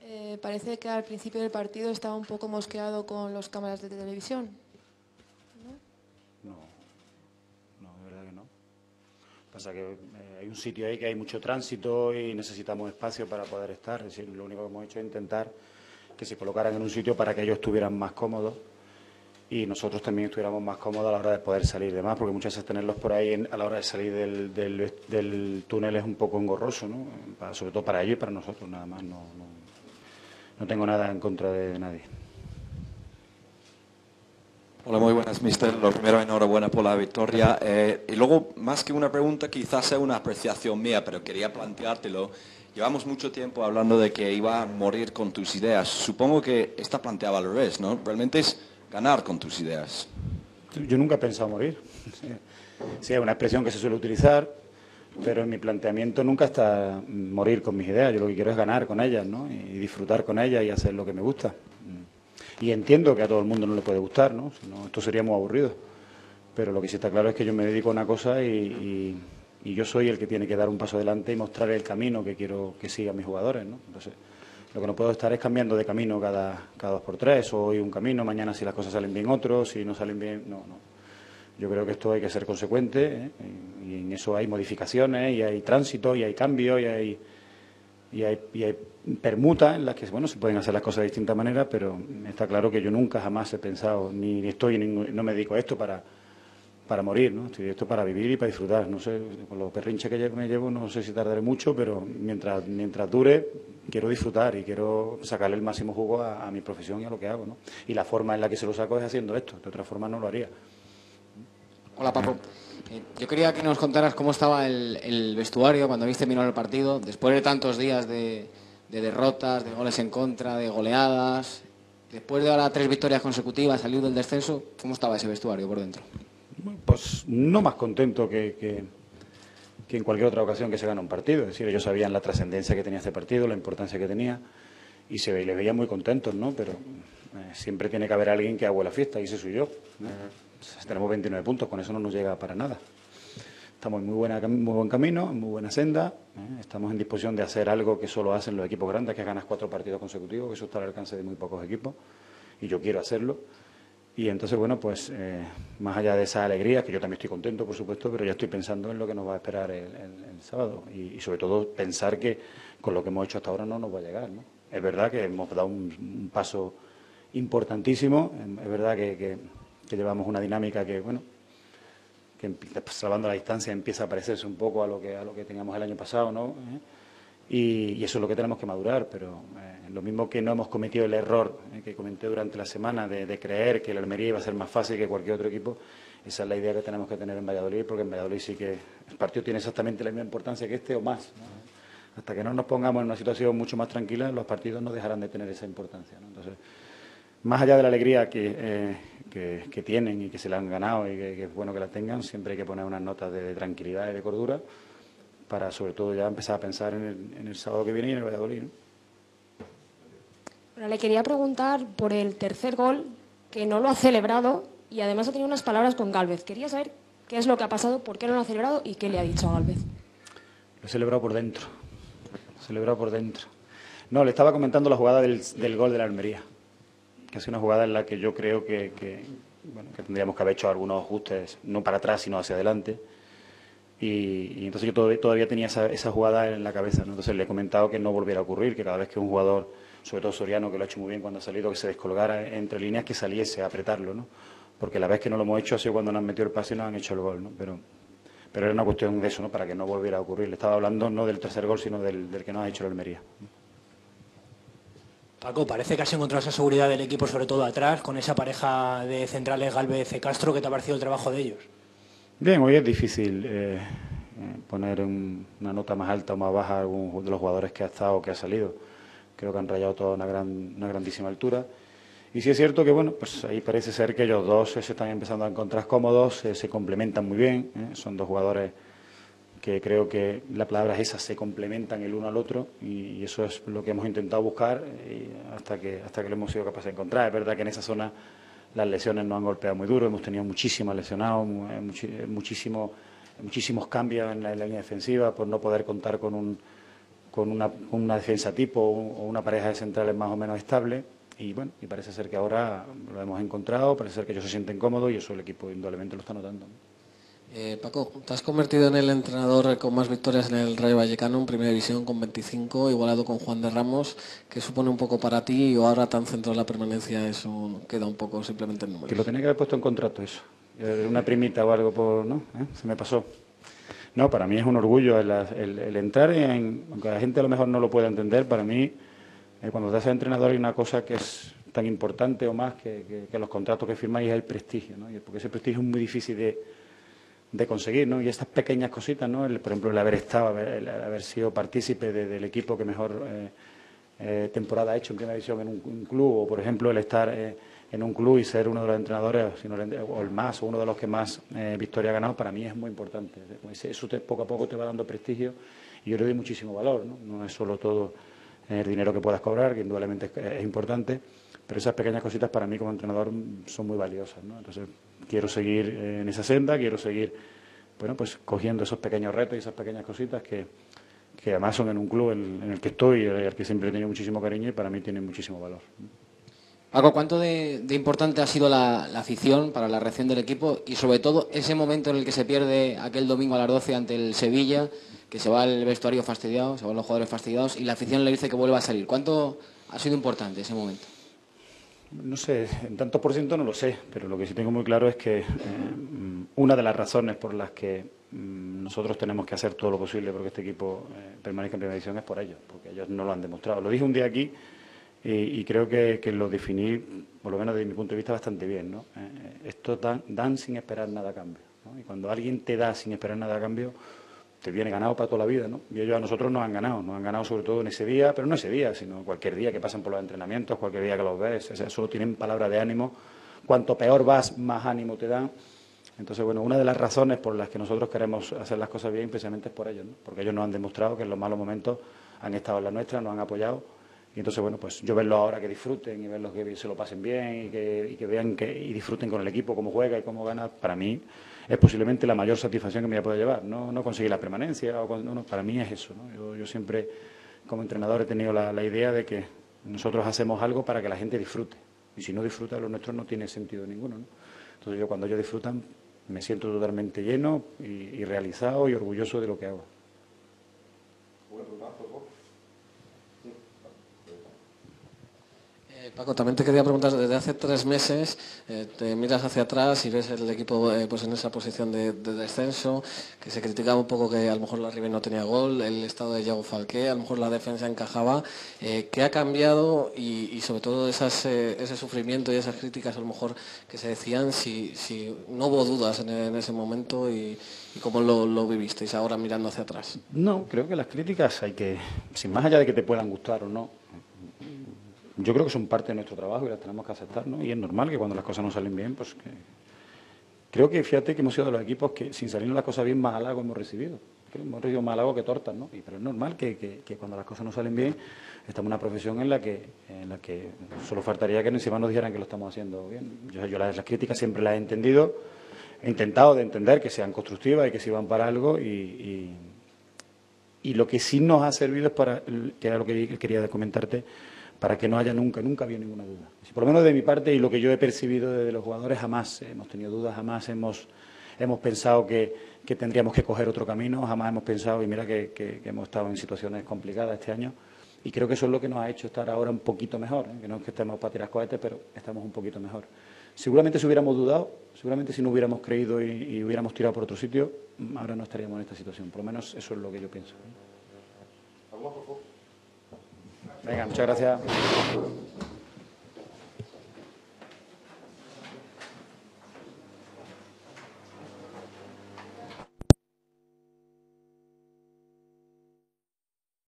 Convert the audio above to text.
Eh, parece que al principio del partido estaba un poco mosqueado con las cámaras de televisión. No, no, de verdad que no. Pasa que eh, hay un sitio ahí que hay mucho tránsito y necesitamos espacio para poder estar. Es decir, lo único que hemos hecho es intentar que se colocaran en un sitio para que ellos estuvieran más cómodos y nosotros también estuviéramos más cómodos a la hora de poder salir de más, porque muchas veces tenerlos por ahí en- a la hora de salir del, del- del túnel es un poco engorroso, ¿no? Para- sobre todo para ellos y para nosotros, nada más. No, no, no tengo nada en contra de nadie. Hola, muy buenas, mister. Lo primero, enhorabuena por la victoria. Eh, y luego, más que una pregunta, quizás sea una apreciación mía, pero quería planteártelo. Llevamos mucho tiempo hablando de que iba a morir con tus ideas. Supongo que está planteado al revés, ¿no? Realmente es ganar con tus ideas. Yo nunca he pensado morir. Sí, es una expresión que se suele utilizar, pero en mi planteamiento nunca está morir con mis ideas. Yo lo que quiero es ganar con ellas, ¿no? Y disfrutar con ellas y hacer lo que me gusta. Y entiendo que a todo el mundo no le puede gustar, ¿no? Esto sería muy aburrido. Pero lo que sí está claro es que yo me dedico a una cosa y, y- y yo soy el que tiene que dar un paso adelante y mostrar el camino que quiero que sigan mis jugadores, ¿no? Entonces, lo que no puedo estar es cambiando de camino cada, cada dos por tres, o hoy un camino, mañana si las cosas salen bien otro, si no salen bien, no, no. Yo creo que esto hay que ser consecuente ¿eh? y en eso hay modificaciones y hay tránsito y hay cambios y hay, y hay, y hay permutas en las que bueno, se pueden hacer las cosas de distintas maneras, pero está claro que yo nunca jamás he pensado, ni estoy, ningún- no me dedico a esto para, para morir, ¿no? Estoy esto para vivir y para disfrutar. No sé, con los perrinches que me llevo, no sé si tardaré mucho, pero mientras, mientras dure, quiero disfrutar y quiero sacarle el máximo jugo a, mi profesión y a lo que hago, ¿no? Y la forma en la que se lo saco es haciendo esto, de otra forma no lo haría. Hola, Papo. Eh, yo quería que nos contaras cómo estaba el, vestuario cuando viste terminado el partido, después de tantos días de, de derrotas, de goles en contra, de goleadas, después de ahora tres victorias consecutivas, salir del descenso, ¿cómo estaba ese vestuario por dentro? Pues no más contento que, que, que en cualquier otra ocasión que se gana un partido. Es decir, ellos sabían la trascendencia que tenía este partido, la importancia que tenía, y se ve- les veía muy contentos, ¿no? Pero eh, siempre tiene que haber alguien que haga la fiesta, y ese soy yo. ¿no? Tenemos 29 puntos, con eso no nos llega para nada. Estamos en muy, buena, muy buen camino, en muy buena senda. ¿eh? Estamos en disposición de hacer algo que solo hacen los equipos grandes, que es ganar cuatro partidos consecutivos, que eso está al alcance de muy pocos equipos, y yo quiero hacerlo. Y entonces, bueno, pues eh, más allá de esa alegría, que yo también estoy contento, por supuesto, pero ya estoy pensando en lo que nos va a esperar el, sábado. Y, sobre todo pensar que con lo que hemos hecho hasta ahora no nos va a llegar. ¿no? Es verdad que hemos dado un, paso importantísimo, es verdad que, llevamos una dinámica que, bueno, que salvando la distancia empieza a parecerse un poco a lo que, a lo que teníamos el año pasado, ¿no? ¿Eh? Y, y eso es lo que tenemos que madurar, pero eh, lo mismo que no hemos cometido el error eh, que comenté durante la semana de, creer que el Almería iba a ser más fácil que cualquier otro equipo, esa es la idea que tenemos que tener en Valladolid, porque en Valladolid sí que el partido tiene exactamente la misma importancia que este o más. Hasta que no nos pongamos en una situación mucho más tranquila, los partidos no dejarán de tener esa importancia. Entonces, más allá de la alegría que, eh, que, que tienen y que se la han ganado y que, es bueno que la tengan, siempre hay que poner unas notas de, tranquilidad y de cordura para sobre todo ya empezar a pensar en el, sábado que viene y en el Valladolid. Le quería preguntar por el tercer gol, que no lo ha celebrado y además ha tenido unas palabras con Galvez. Quería saber qué es lo que ha pasado, por qué no lo ha celebrado y qué le ha dicho a Galvez. Lo he celebrado por dentro. Lo he por dentro. No, le estaba comentando la jugada del, gol de la Almería, que es una jugada en la que yo creo que, tendríamos que haber hecho algunos ajustes, no para atrás, sino hacia adelante. Y, entonces yo todavía, tenía esa, esa jugada en la cabeza. ¿no? Entonces le he comentado que no volviera a ocurrir, que cada vez que un jugador, sobre todo Soriano, que lo ha hecho muy bien cuando ha salido, que se descolgara entre líneas, que saliese a apretarlo. ¿no? Porque la vez que no lo hemos hecho ha sido cuando nos han metido el pase y nos han hecho el gol. ¿no? Pero, pero era una cuestión de eso, ¿no? para que no volviera a ocurrir. Le estaba hablando no del tercer gol, sino del, del que nos ha hecho el Almería. Paco, parece que has encontrado esa seguridad del equipo, sobre todo atrás, con esa pareja de centrales Galvez y Castro. ¿Qué te ha parecido el trabajo de ellos? Bien, hoy es difícil eh, eh, poner un- una nota más alta o más baja a algún de los jugadores que ha estado o que ha salido. Creo que han rayado toda una, gran, una grandísima altura. Y sí es cierto que, bueno, pues ahí parece ser que ellos dos se están empezando a encontrar cómodos, eh, se complementan muy bien. eh, Son dos jugadores que creo que la palabra es esa, se complementan el uno al otro y, eso es lo que hemos intentado buscar eh, hasta que hasta que lo hemos sido capaces de encontrar. Es verdad que en esa zona las lesiones nos han golpeado muy duro, hemos tenido muchísimos lesionados, muchísimo, muchísimos cambios en la, línea defensiva por no poder contar con, un, con, una, una defensa tipo o una pareja de centrales más o menos estable. Y bueno, y parece ser que ahora lo hemos encontrado, parece ser que ellos se sienten cómodos y eso el equipo indudablemente lo está notando. Eh, Paco, te has convertido en el entrenador con más victorias en el Rayo Vallecano en Primera División con 25, igualado con Juan de Ramos. ¿Qué supone un poco para ti o ahora tan centrado en la permanencia eso queda un poco simplemente en números? Que lo tenía que haber puesto en contrato eso. Una primita o algo por... ¿no? ¿Eh? Se me pasó. No, para mí es un orgullo el, entrar en... Aunque la gente a lo mejor no lo pueda entender, para mí eh, cuando te haces entrenador hay una cosa que es tan importante o más que, los contratos que firmáis es el prestigio, ¿no? Porque ese prestigio es muy difícil de de conseguir, ¿no? Y estas pequeñas cositas, ¿no? por ejemplo, el haber estado, el haber sido partícipe del equipo que mejor eh, eh, temporada ha hecho en primera división en un, club, o por ejemplo el estar en un club y ser uno de los entrenadores, o el más, o uno de los que más victoria ha ganado, para mí es muy importante. Eso poco a poco te va dando prestigio y yo le doy muchísimo valor, ¿no? No es solo todo el dinero que puedas cobrar, que indudablemente es, importante, pero esas pequeñas cositas para mí como entrenador son muy valiosas, ¿no? Entonces, quiero seguir en esa senda, quiero seguir, bueno, pues cogiendo esos pequeños retos y esas pequeñas cositas que, que además son en un club en, el que estoy al que siempre he tenido muchísimo cariño y para mí tienen muchísimo valor. Paco, ¿cuánto de, importante ha sido la, afición para la reacción del equipo y sobre todo ese momento en el que se pierde aquel domingo a las 12 ante el Sevilla, que se va el vestuario fastidiado, se van los jugadores fastidiados y la afición le dice que vuelva a salir? ¿Cuánto ha sido importante ese momento? No sé, en tantos por ciento no lo sé, pero lo que sí tengo muy claro es que eh, una de las razones por las que mm, nosotros tenemos que hacer todo lo posible porque este equipo eh, permanezca en primera división es por ellos, porque ellos no lo han demostrado. Lo dije un día aquí y, creo que, lo definí, por lo menos desde mi punto de vista, bastante bien. ¿no? Eh, esto dan, sin esperar nada a cambio. Y cuando alguien te da sin esperar nada a cambio, te viene ganado para toda la vida, ¿no? Y ellos a nosotros nos han ganado, nos han ganado sobre todo en ese día, pero no ese día, sino cualquier día que pasan por los entrenamientos, cualquier día que los ves, o solo tienen palabra de ánimo. Cuanto peor vas, más ánimo te dan. Entonces, bueno, una de las razones por las que nosotros queremos hacer las cosas bien precisamente es por ellos, ¿no? Porque ellos nos han demostrado que en los malos momentos han estado en la nuestra, nos han apoyado. Y entonces, bueno, pues yo verlos ahora que disfruten y verlos que se lo pasen bien y que, vean que, y disfruten con el equipo, cómo juega y cómo gana, para mí es posiblemente la mayor satisfacción que me pueda llevar. No, no conseguir la permanencia, o para mí es eso. Yo, siempre, como entrenador, he tenido la, idea de que nosotros hacemos algo para que la gente disfrute. Y si no disfruta, lo nuestro no tiene sentido ninguno. ¿no? Entonces yo cuando ellos disfrutan me siento totalmente lleno y, realizado y orgulloso de lo que hago. Paco, también te quería preguntar, desde hace tres meses eh, te miras hacia atrás y ves el equipo eh, pues en esa posición de, descenso, que se criticaba un poco que a lo mejor la River no tenía gol, el estado de Yago Falqué, a lo mejor la defensa encajaba. Eh, ¿Qué ha cambiado y, sobre todo ese sufrimiento y esas críticas a lo mejor que se decían, si, no hubo dudas en, ese momento y, cómo lo, vivisteis ahora mirando hacia atrás? No, creo que las críticas hay que, sin más allá de que te puedan gustar o no, yo creo que son parte de nuestro trabajo y las tenemos que aceptar, ¿no? Y es normal que cuando las cosas no salen bien, pues que... Creo que fíjate que hemos sido de los equipos que sin salirnos las cosas bien más halago hemos recibido. Hemos recibido más halago que tortas, ¿no? Y, pero es normal que, que, cuando las cosas no salen bien, estamos en una profesión en la que, en la que solo faltaría que encima nos dijeran que lo estamos haciendo bien. Yo, yo las, críticas siempre las he entendido, he intentado de entender que sean constructivas y que sirvan para algo y, y, lo que sí nos ha servido es para, que era lo que quería comentarte, para que no haya nunca, nunca había ninguna duda. Por lo menos de mi parte y lo que yo he percibido desde los jugadores, jamás hemos tenido dudas, jamás hemos, hemos pensado que, tendríamos que coger otro camino, jamás hemos pensado, y mira que, hemos estado en situaciones complicadas este año, y creo que eso es lo que nos ha hecho estar ahora un poquito mejor, ¿eh? que no es que estemos para tirar cohetes, pero estamos un poquito mejor. Seguramente si hubiéramos dudado, seguramente si no hubiéramos creído y, hubiéramos tirado por otro sitio, ahora no estaríamos en esta situación. Por lo menos eso es lo que yo pienso. Venga, muchas gracias.